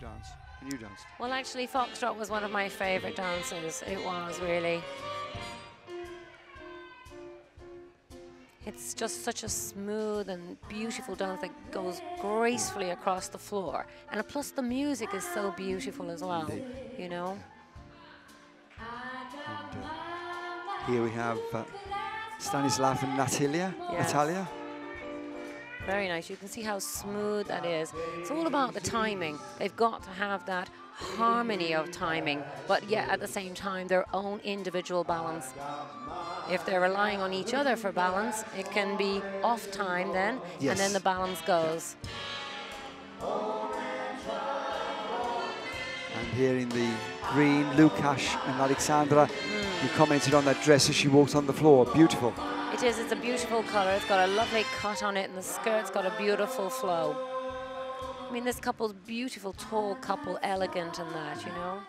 dance? When you danced? Well, actually, Foxtrot was one of my favorite dances. It was really. It's just such a smooth and beautiful dance that goes gracefully across the floor. And plus, the music is so beautiful as well, Indeed. you know? And, uh, here we have uh, Stanislav and Natalia. Yes. Natalia. Very nice. You can see how smooth that is. It's all about the timing. They've got to have that harmony of timing, but yet at the same time, their own individual balance. If they're relying on each other for balance, it can be off time then, and then the balance goes. And here in the green, Lukash and Alexandra. Hmm. You commented on that dress as she walked on the floor. Beautiful. It is, it's a beautiful colour. It's got a lovely cut on it, and the skirt's got a beautiful flow. I mean, this couple's beautiful, tall couple, elegant in that, you know?